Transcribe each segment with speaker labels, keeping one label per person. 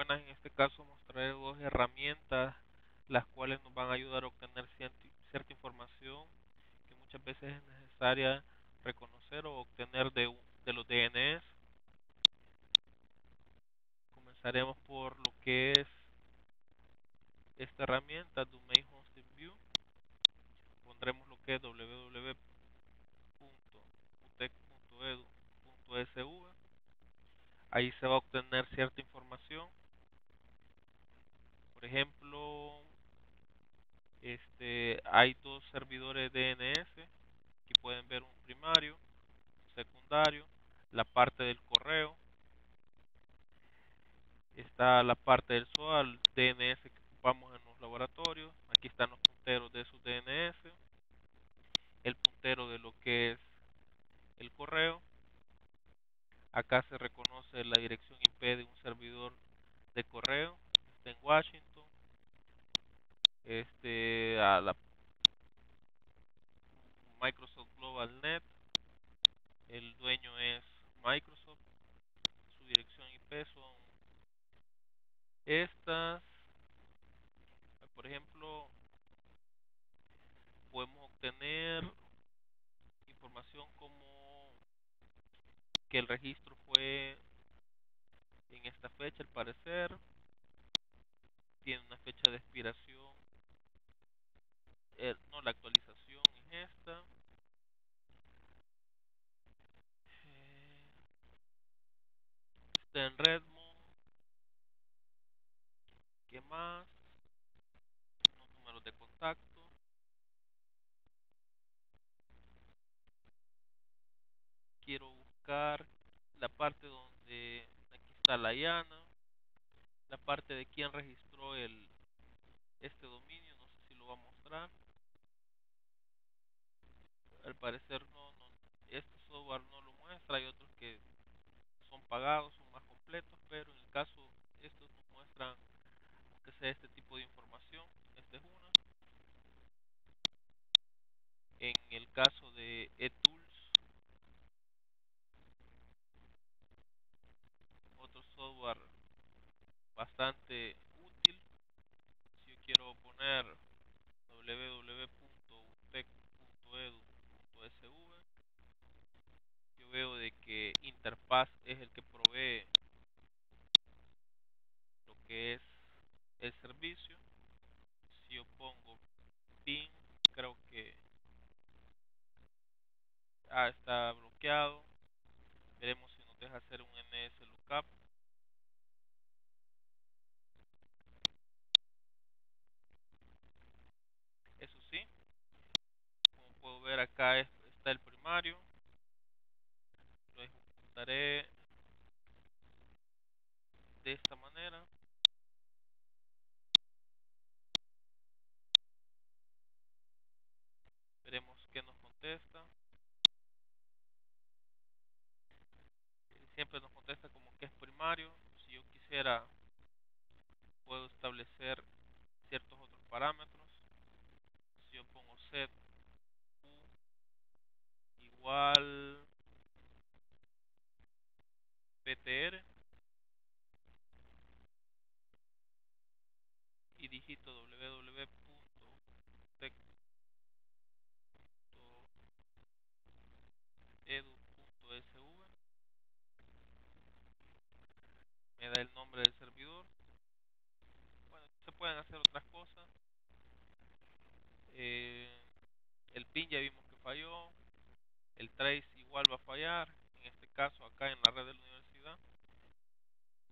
Speaker 1: Buenas, en este caso mostraré dos herramientas las cuales nos van a ayudar a obtener cierta información que muchas veces es necesaria reconocer o obtener de, de los DNS. Comenzaremos por lo que es esta herramienta Domain Hosting View. Pondremos lo que es www.utec.edu.sv. Ahí se va a obtener cierta información por ejemplo, este, hay dos servidores DNS. Aquí pueden ver un primario, un secundario, la parte del correo. Está la parte del SOAL, DNS que ocupamos en los laboratorios. Aquí están los punteros de esos DNS. El puntero de lo que es el correo. Acá se reconoce la dirección IP de un servidor de correo. Está en Washington este a la Microsoft Global Net el dueño es Microsoft su dirección IP son estas. Por ejemplo podemos obtener información como que el registro fue en esta fecha al parecer. Tiene una fecha de expiración eh, no la actualización es esta. Eh, está en Redmond ¿qué más? los números de contacto. Quiero buscar la parte donde aquí está la llana la parte de quién registró el este dominio no sé si lo va a mostrar al parecer no, no este software no lo muestra hay otros que son pagados son más completos pero en el caso estos nos muestran que sea este tipo de información esta es una en el caso de eTools otro software bastante útil si yo quiero poner www.utec.edu SV yo veo de que Interfaz es el que provee lo que es el servicio. Si yo pongo ping creo que ah, está bloqueado. Veremos si nos deja hacer un ns lookup eso sí como puedo ver acá está el primario lo ejecutaré de esta manera. Veremos qué nos contesta. Siempre nos contesta como que es primario. Si yo quisiera puedo establecer ciertos otros parámetros si yo pongo set u igual ptr y digito www.tech.edu.sv me da el nombre del servidor. Bueno se pueden hacer otras cosas. Eh, el pin ya vimos que falló el trace igual va a fallar en este caso acá en la red de la universidad.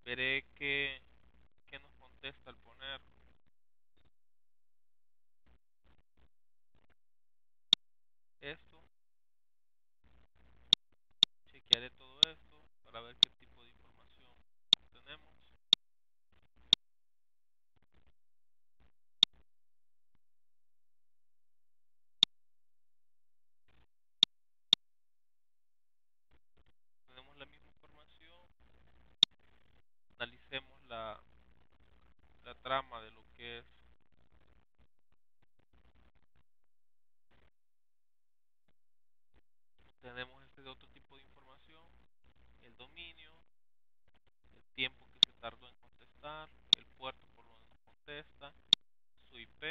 Speaker 1: Veré que, que nos contesta al poner trama de lo que es. Tenemos este otro tipo de información el dominio el tiempo que se tardó en contestar el puerto por donde contesta su IP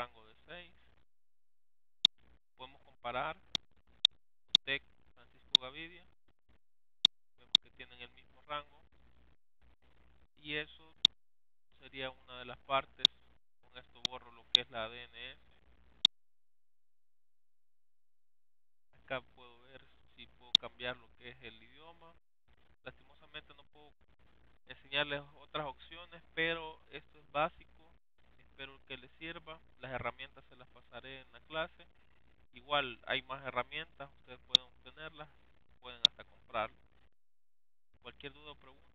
Speaker 1: rango de 6. Podemos comparar TEC Francisco Gavidia. Vemos que tienen el mismo rango. Y eso sería una de las partes. Con esto borro lo que es la DNS. Acá puedo ver si puedo cambiar lo que es el idioma. Lastimosamente no puedo enseñarles otras opciones, pero esto es básico espero que les sirva las herramientas se las pasaré en la clase. Igual hay más herramientas ustedes pueden obtenerlas pueden hasta comprarlas. Cualquier duda o pregunta